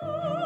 Oh.